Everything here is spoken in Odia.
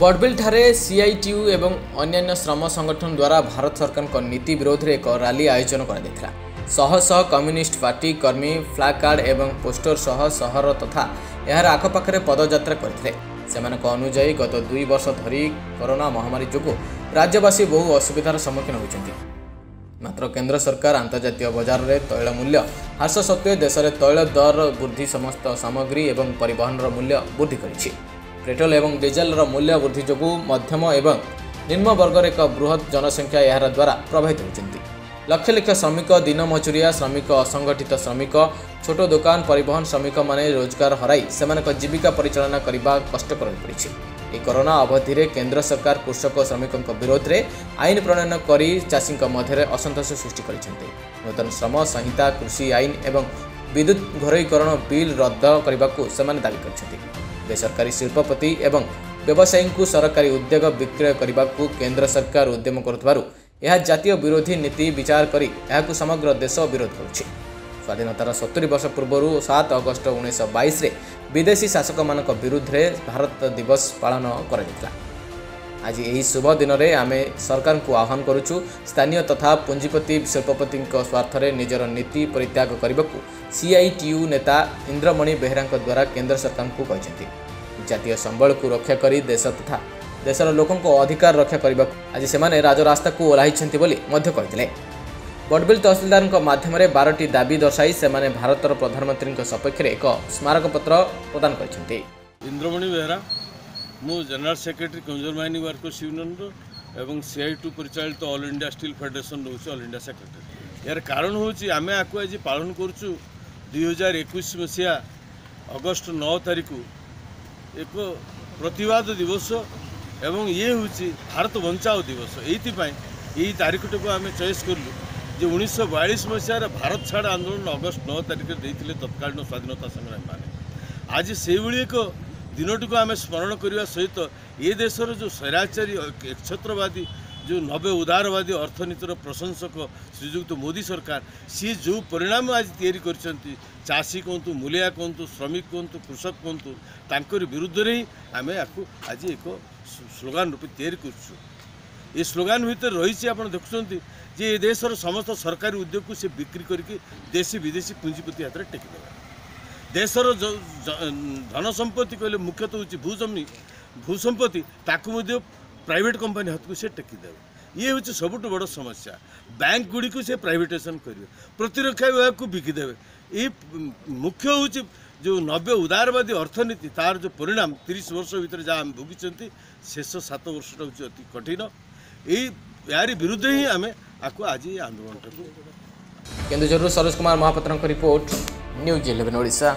ବଡ଼ବିଲଠାରେ ସିଆଇଟିୟୁ ଏବଂ ଅନ୍ୟାନ୍ୟ ଶ୍ରମ ସଂଗଠନ ଦ୍ୱାରା ଭାରତ ସରକାରଙ୍କ ନୀତି ବିରୋଧରେ ଏକ ରାଲି ଆୟୋଜନ କରାଯାଇଥିଲା। ଶହ ଶହ କମ୍ୟୁନିଷ୍ଟ ପାର୍ଟି କର୍ମୀ ଫ୍ଲାକାର୍ଡ ଏବଂ ପୋଷ୍ଟର ସହ ସହର ତଥା ଏହାର ଆଖପାଖରେ ପଦଯାତ୍ରା କରିଥିଲେ। ସେମାନଙ୍କ ଅନୁଯାୟୀ ଗତ ଦୁଇ ବର୍ଷ ଧରି କରୋନା ମହାମାରୀ ଯୋଗୁଁ ରାଜ୍ୟବାସୀ ବହୁ ଅସୁବିଧାର ସମ୍ମୁଖୀନ ହୋଇଛନ୍ତି। ମାତ୍ର କେନ୍ଦ୍ର ସରକାର ଆନ୍ତର୍ଜାତୀୟ ବଜାରରେ ତୈଳ ମୂଲ୍ୟ ହ୍ରାସ ସତ୍ତ୍ୱେ ଦେଶରେ ତୈଳ ଦର ବୃଦ୍ଧି ସମସ୍ତ ସାମଗ୍ରୀ ଏବଂ ପରିବହନର ମୂଲ୍ୟ ବୃଦ୍ଧି କରିଛି। ପେଟ୍ରୋଲ ଏବଂ ଡିଜେଲର ମୂଲ୍ୟ ବୃଦ୍ଧି ଯୋଗୁଁ ମଧ୍ୟମ ଏବଂ ନିମ୍ନ ବର୍ଗର ଏକ ବୃହତ୍ ଜନସଂଖ୍ୟା ଏହାର ଦ୍ୱାରା ପ୍ରଭାବିତ ହୋଇଛନ୍ତି ଲକ୍ଷ ଲକ୍ଷ ଶ୍ରମିକ ଦିନ ମଜୁରିଆ ଶ୍ରମିକ ଅସଂଗଠିତ ଶ୍ରମିକ ଛୋଟ ଦୋକାନ ପରିବହନ ଶ୍ରମିକମାନେ ରୋଜଗାର ହରାଇ ସେମାନଙ୍କ ଜୀବିକା ପରିଚାଳନା କରିବା କଷ୍ଟକର ହୋଇପଡ଼ିଛି ଏହି କରୋନା ଅବଧିରେ କେନ୍ଦ୍ର ସରକାର କୃଷକ ଶ୍ରମିକଙ୍କ ବିରୋଧରେ ଆଇନ ପ୍ରଣୟନ କରି ଚାଷୀଙ୍କ ମଧ୍ୟରେ ଅସନ୍ତୋଷ ସୃଷ୍ଟି କରିଛନ୍ତି। ନୂତନ ଶ୍ରମ ସଂହିତା କୃଷି ଆଇନ ଏବଂ ବିଦ୍ୟୁତ୍ ଘରୋଇକରଣ ବିଲ୍ ରଦ୍ଦ କରିବାକୁ ସେମାନେ ଦାବି କରିଛନ୍ତି। ବେସରକାରୀ ଶିଳ୍ପପତି ଏବଂ ବ୍ୟବସାୟୀଙ୍କୁ ସରକାରୀ ଉଦ୍ୟୋଗ ବିକ୍ରୟ କରିବାକୁ କେନ୍ଦ୍ର ସରକାର ଉଦ୍ୟମ କରୁଥିବାରୁ ଏହା ଜାତୀୟ ବିରୋଧୀ ନୀତି ବିଚାର କରି ଏହାକୁ ସମଗ୍ର ଦେଶ ବିରୋଧ କରୁଛି। ସ୍ୱାଧୀନତାର ସତୁରି ବର୍ଷ ପୂର୍ବରୁ ସାତ ଅଗଷ୍ଟ ଉଣେଇଶହ ବାଇଶରେ ବିଦେଶୀ ଶାସକମାନଙ୍କ ବିରୁଦ୍ଧରେ ଭାରତ ଦିବସ ପାଳନ କରାଯାଇଥିଲା। ଆଜି ଏହି ଶୁଭ ଦିନରେ ଆମେ ସରକାରଙ୍କୁ ଆହ୍ୱାନ କରୁଛୁ ସ୍ଥାନୀୟ ତଥା ପୁଞ୍ଜିପତି ଶିଳ୍ପପତିଙ୍କ ସ୍ୱାର୍ଥରେ ନିଜର ନୀତି ପରିତ୍ୟାଗ କରିବାକୁ। ସିଆଇଟିୟୁ ନେତା ଇନ୍ଦ୍ରମଣି ବେହେରାଙ୍କ ଦ୍ୱାରା କେନ୍ଦ୍ର ସରକାରଙ୍କୁ କହିଛନ୍ତି ଜାତୀୟ ସମ୍ବଳକୁ ରକ୍ଷା କରି ଦେଶ ତଥା ଦେଶର ଲୋକଙ୍କ ଅଧିକାର ରକ୍ଷା କରିବାକୁ ଆଜି ସେମାନେ ରାଜରାସ୍ତାକୁ ଓହ୍ଲାଇଛନ୍ତି ବୋଲି ମଧ୍ୟ କହିଥିଲେ। ବଡ଼ବିଲ ତହସିଲଦାରଙ୍କ ମାଧ୍ୟମରେ ବାରଟି ଦାବି ଦର୍ଶାଇ ସେମାନେ ଭାରତର ପ୍ରଧାନମନ୍ତ୍ରୀଙ୍କ ସପକ୍ଷରେ ଏକ ସ୍ମାରକପତ୍ର ପ୍ରଦାନ କରିଛନ୍ତି। ଇନ୍ଦ୍ରମଣି ବେହେରା ମୁଁ general secretary consumer mining workers ୟୁନିୟନର ଏବଂ ସିଆଇ ଟୁ ପରିଚାଳିତ ଅଲ୍ ଇଣ୍ଡିଆ ଷ୍ଟିଲ୍ ଫେଡେରେସନ୍ ରହୁଛି ଅଲ୍ ଇଣ୍ଡିଆ ସେକ୍ରେଟାରୀ ଏହାର କାରଣ ହେଉଛି ଆମେ ଆକୁ ଆଜି ପାଳନ କରୁଛୁ ଦୁଇହଜାର ଏକୋଇଶ ମସିହା ଅଗଷ୍ଟ ନଅ ତାରିଖ ଏକ ପ୍ରତିବାଦ ଦିବସ ଏବଂ ଇଏ ହେଉଛି ଭାରତ ବଞ୍ଚାଅ ଦିବସ ଏଇଥିପାଇଁ ଏଇ ତାରିଖଟାକୁ ଆମେ ଚଏସ୍ କଲୁ ଯେ ଉଣେଇଶହ ବୟାଳିଶ ମସିହାରେ ଭାରତ ଛାଡ଼ ଆନ୍ଦୋଳନ ଅଗଷ୍ଟ ନଅ ତାରିଖରେ ଦେଇଥିଲେ ତତ୍କାଳୀନ ସ୍ୱାଧୀନତା ସଂଗ୍ରାମୀମାନେ ଆଜି ସେଇଭଳି ଏକ ଦିନଟିକୁ ଆମେ ସ୍ମରଣ କରିବା ସହିତ ଏ ଦେଶର ଯେଉଁ ସ୍ୱୈରାଚାରୀ ଏକଛତ୍ରବାଦୀ ଯେଉଁ ନବେ ଉଦାରବାଦୀ ଅର୍ଥନୀତିର ପ୍ରଶଂସକ ଶ୍ରୀଯୁକ୍ତ ମୋଦି ସରକାର ସିଏ ଯେଉଁ ପରିଣାମ ଆଜି ତିଆରି କରିଛନ୍ତି ଚାଷୀ କୁହନ୍ତୁ ମୂଲିଆ କୁହନ୍ତୁ ଶ୍ରମିକ କୁହନ୍ତୁ କୃଷକ କୁହନ୍ତୁ ତାଙ୍କରି ବିରୁଦ୍ଧରେ ହିଁ ଆମେ ୟାକୁ ଆଜି ଏକ ସ୍ଲୋଗାନ ରୂପେ ତିଆରି କରୁଛୁ। ଏ ସ୍ଲୋଗାନ ଭିତରେ ରହିଛି ଆପଣ ଦେଖୁଛନ୍ତି ଯେ ଏ ଦେଶର ସମସ୍ତ ସରକାରୀ ଉଦ୍ୟୋଗକୁ ସେ ବିକ୍ରି କରିକି ଦେଶୀ ବିଦେଶୀ ପୁଞ୍ଜିପତି ହାତରେ ଟେକିଦେବେ ଦେଶର ଧନ ସମ୍ପତ୍ତି କହିଲେ ମୁଖ୍ୟତଃ ହେଉଛି ଭୂଜମି ଭୂସମ୍ପତ୍ତି ତାକୁ ମଧ୍ୟ ପ୍ରାଇଭେଟ୍ କମ୍ପାନୀ ହାତକୁ ସେ ଟେକିଦେବେ। ଇଏ ହେଉଛି ସବୁଠୁ ବଡ଼ ସମସ୍ୟା। ବ୍ୟାଙ୍କ ଗୁଡ଼ିକୁ ସେ ପ୍ରାଇଭେଟାଇଜେସନ୍ କରିବେ। ପ୍ରତିରକ୍ଷା ବିଭାଗକୁ ବିକିଦେବେ। ଏଇ ମୁଖ୍ୟ ହେଉଛି ଯେଉଁ ନବେ ଉଦାରବାଦୀ ଅର୍ଥନୀତି ତାର ଯେଉଁ ପରିଣାମ ତିରିଶ ବର୍ଷ ଭିତରେ ଯାହା ଆମେ ଭୋଗିଛନ୍ତି ଶେଷ ସାତ ବର୍ଷଟା ହେଉଛି ଅତି କଠିନ। ଏଇ ଏହାରି ବିରୁଦ୍ଧରେ ହିଁ ଆମେ ଆକୁ ଆଜି ଆନ୍ଦୋଳନଟାକୁ Keonjhar Saroj Kumar Mahapatra report news eleven Voda